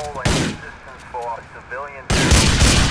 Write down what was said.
patrolling distance for civilian.